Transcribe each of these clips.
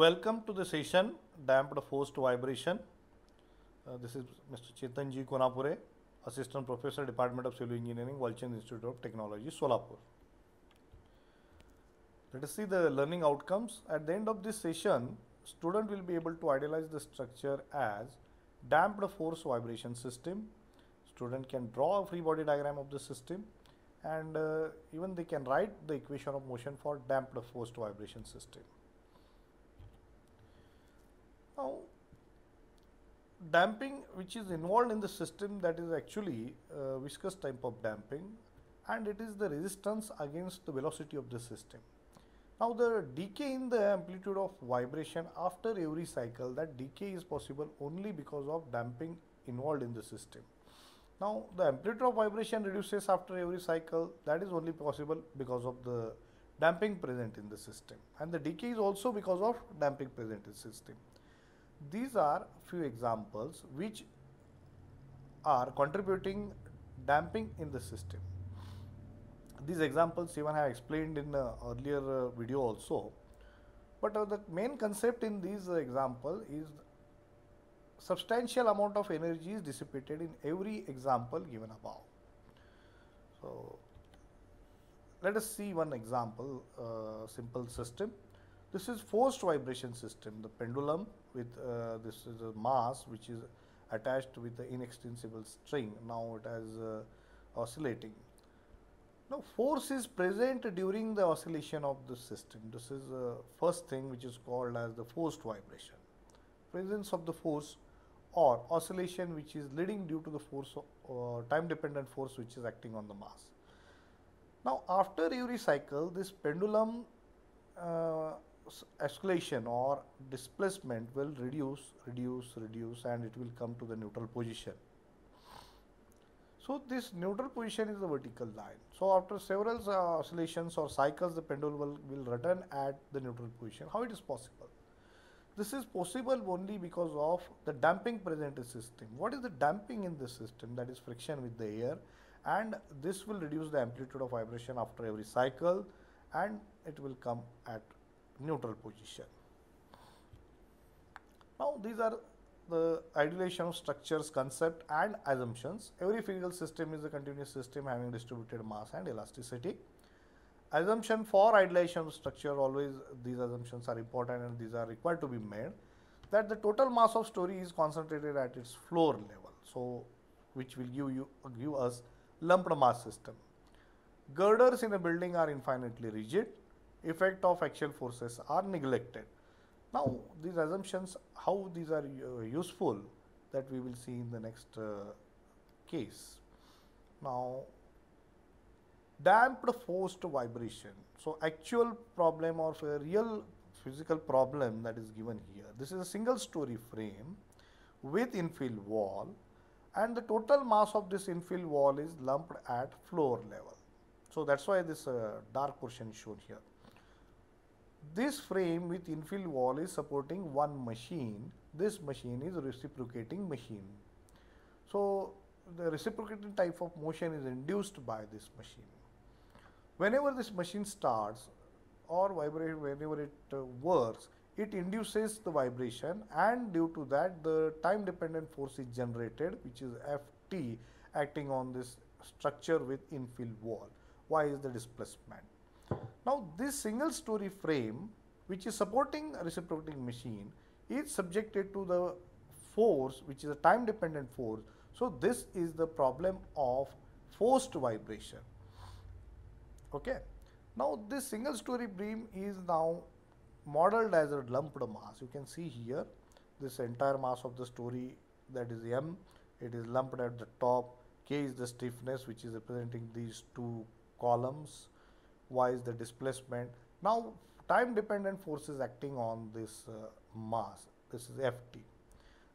Welcome to the session Damped Forced Vibration. Uh, this is Mr. Chetan G. Konapure, Assistant Professor, Department of Civil Engineering, Walchand Institute of Technology, Solapur. Let us see the learning outcomes. At the end of this session, student will be able to idealize the structure as damped force vibration system. Student can draw a free body diagram of the system and uh, even they can write the equation of motion for damped forced vibration system. Now, damping which is involved in the system that is actually uh, viscous type of damping and it is the resistance against the velocity of the system. Now the decay in the amplitude of vibration after every cycle that decay is possible only because of damping involved in the system. Now the amplitude of vibration reduces after every cycle that is only possible because of the damping present in the system and the decay is also because of damping present in the system. These are few examples which are contributing damping in the system. These examples even I have explained in uh, earlier uh, video also. But uh, the main concept in these example is substantial amount of energy is dissipated in every example given above. So, let us see one example, uh, simple system. This is forced vibration system. The pendulum with uh, this is a mass which is attached with the inextensible string. Now it is uh, oscillating. Now force is present during the oscillation of the system. This is the first thing which is called as the forced vibration. Presence of the force or oscillation which is leading due to the force uh, time dependent force which is acting on the mass. Now after every cycle this pendulum uh, oscillation or displacement will reduce, reduce, reduce and it will come to the neutral position. So this neutral position is the vertical line. So after several uh, oscillations or cycles, the pendulum will, will return at the neutral position. How it is possible? This is possible only because of the damping present in the system. What is the damping in the system? That is friction with the air and this will reduce the amplitude of vibration after every cycle and it will come at neutral position. Now these are the idealization of structures concept and assumptions. Every physical system is a continuous system having distributed mass and elasticity. Assumption for idealization of structure always these assumptions are important and these are required to be made that the total mass of story is concentrated at its floor level. So which will give you give us lumped mass system. Girders in a building are infinitely rigid. Effect of axial forces are neglected now, these assumptions, how these are uh, useful that we will see in the next uh, case. Now, damped forced vibration. So, actual problem or real physical problem that is given here. This is a single story frame with infill wall and the total mass of this infill wall is lumped at floor level. So, that is why this uh, dark portion is shown here. This frame with infill wall is supporting one machine. This machine is reciprocating machine. So, the reciprocating type of motion is induced by this machine. Whenever this machine starts or vibrate whenever it uh, works, it induces the vibration and due to that the time dependent force is generated which is Ft acting on this structure with infill wall. Y is the displacement. Now, this single story frame which is supporting a reciprocating machine is subjected to the force which is a time dependent force. So, this is the problem of forced vibration. Okay. Now, this single story beam is now modeled as a lumped mass. You can see here this entire mass of the story that is m, it is lumped at the top, k is the stiffness which is representing these two columns y is the displacement. Now time dependent force is acting on this uh, mass, this is Ft.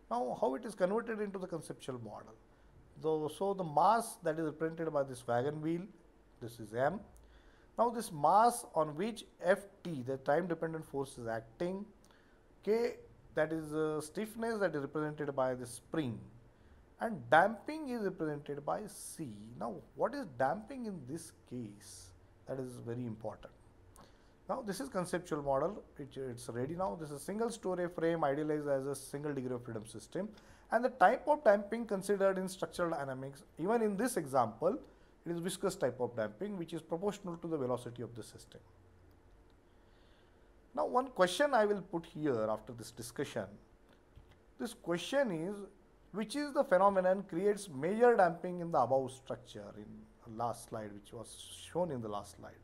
Now how it is converted into the conceptual model. So, so the mass that is represented by this wagon wheel, this is m. Now this mass on which Ft, the time dependent force is acting, K that is uh, stiffness that is represented by the spring and damping is represented by C. Now what is damping in this case? That is very important. Now this is conceptual model, which it's ready now. This is single story frame idealized as a single degree of freedom system. And the type of damping considered in structural dynamics, even in this example, it is viscous type of damping which is proportional to the velocity of the system. Now one question I will put here after this discussion, this question is which is the phenomenon creates major damping in the above structure in last slide which was shown in the last slide.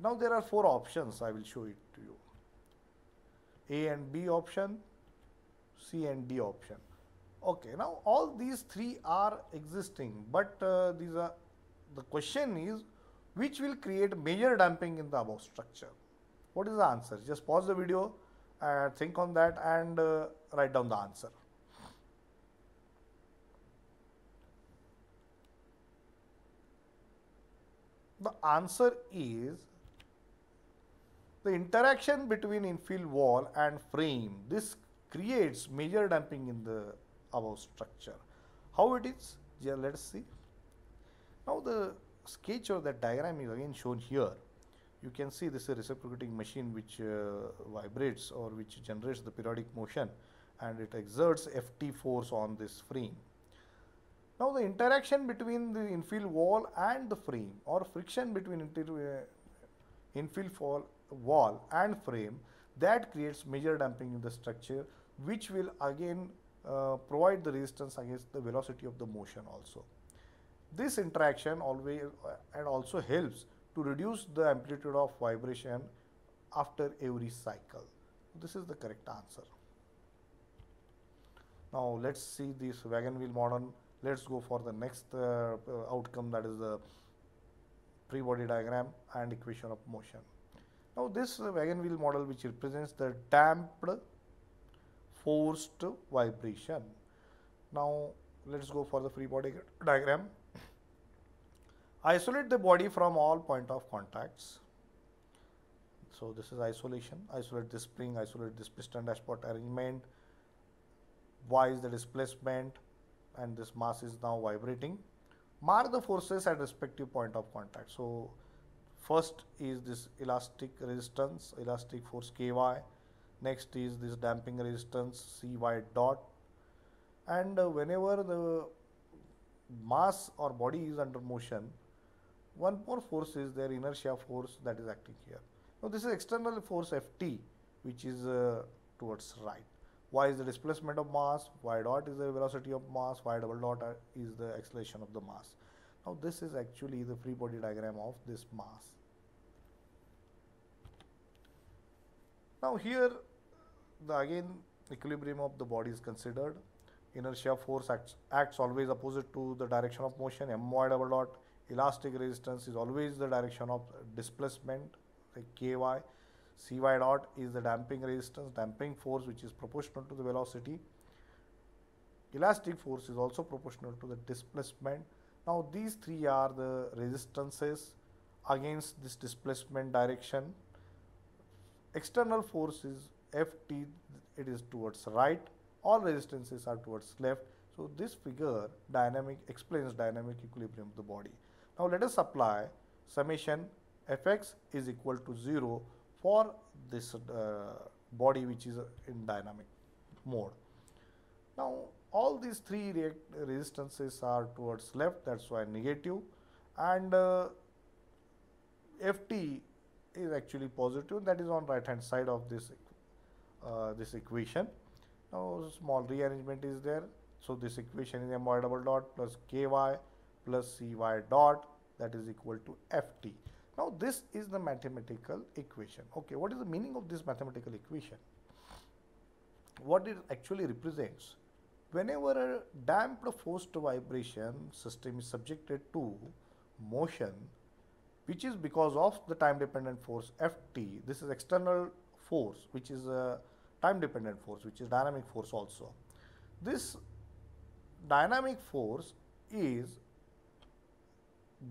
Now there are four options I will show it to you. A and B option, C and D option. Okay, now all these three are existing, but uh, these are the question is which will create major damping in the above structure. What is the answer? Just pause the video, uh, think on that, and uh, write down the answer. The answer is the interaction between infill wall and frame. This creates major damping in the above structure. How it is? Yeah, let us see. Now the sketch or the diagram is again shown here. You can see this is a reciprocating machine which uh, vibrates or which generates the periodic motion and it exerts Ft force on this frame. Now the interaction between the infill wall and the frame or friction between uh, infill wall and frame that creates major damping in the structure which will again uh, provide the resistance against the velocity of the motion also. This interaction always uh, and also helps to reduce the amplitude of vibration after every cycle. This is the correct answer. Now let's see this wagon wheel model. Let's go for the next uh, uh outcome that is the free body diagram and equation of motion. Now this wagon wheel model which represents the damped forced vibration. Now let's go for the free body diagram. Isolate the body from all point of contacts. So this is isolation. Isolate the spring, isolate this piston dashpot arrangement. Y is the displacement and this mass is now vibrating. Mark the forces at respective point of contact. So first is this elastic resistance, elastic force Ky next is this damping resistance cy dot and uh, whenever the mass or body is under motion one more force is there inertia force that is acting here now this is external force ft which is uh, towards right y is the displacement of mass y dot is the velocity of mass y double dot is the acceleration of the mass now this is actually the free body diagram of this mass now here the again equilibrium of the body is considered. Inertia force acts, acts always opposite to the direction of motion. My double dot elastic resistance is always the direction of displacement like ky. Cy dot is the damping resistance, damping force which is proportional to the velocity. Elastic force is also proportional to the displacement. Now these three are the resistances against this displacement direction. External force is Ft it is towards right, all resistances are towards left. So this figure dynamic explains dynamic equilibrium of the body. Now let us apply summation Fx is equal to 0 for this uh, body which is in dynamic mode. Now all these three resistances are towards left that's why negative and uh, Ft is actually positive that is on right hand side of this uh, this equation. Now small rearrangement is there. So this equation is my double dot plus ky plus cy dot that is equal to ft. Now this is the mathematical equation. Okay, what is the meaning of this mathematical equation? What it actually represents? Whenever a damped forced vibration system is subjected to motion, which is because of the time dependent force Ft, this is external force which is a time dependent force which is dynamic force also. This dynamic force is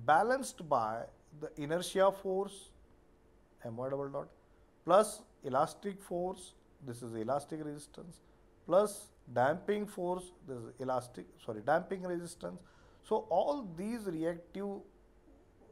balanced by the inertia force my double dot plus elastic force this is elastic resistance plus damping force this is elastic sorry damping resistance so all these reactive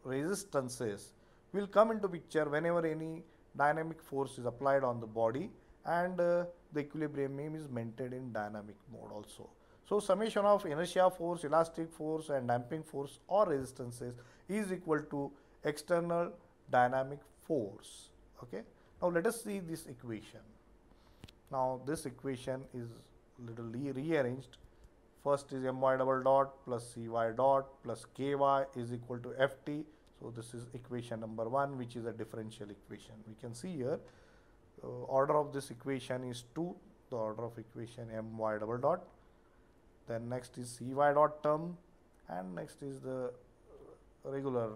resistances will come into picture whenever any dynamic force is applied on the body and uh, the equilibrium is maintained in dynamic mode also. So, summation of inertia force, elastic force and damping force or resistances is equal to external dynamic force. Okay. Now, let us see this equation. Now, this equation is little rearranged. First is my double dot plus cy dot plus ky is equal to ft. So, this is equation number 1 which is a differential equation. We can see here uh, order of this equation is 2 the order of equation my double dot then next is cy dot term and next is the regular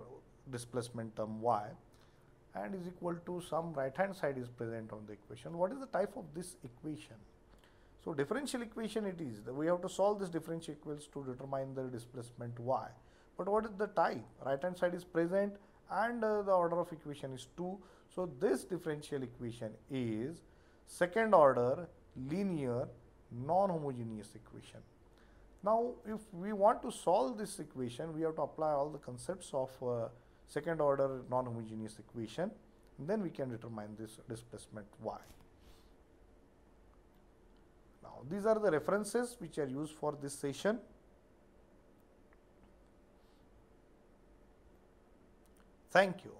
displacement term y and is equal to some right hand side is present on the equation. What is the type of this equation? So, differential equation it is, we have to solve this differential equals to determine the displacement y. But what is the type? Right hand side is present and uh, the order of equation is 2. So, this differential equation is second order linear non-homogeneous equation. Now, if we want to solve this equation, we have to apply all the concepts of uh, second order non-homogeneous equation, then we can determine this displacement y. Now, these are the references which are used for this session. Thank you.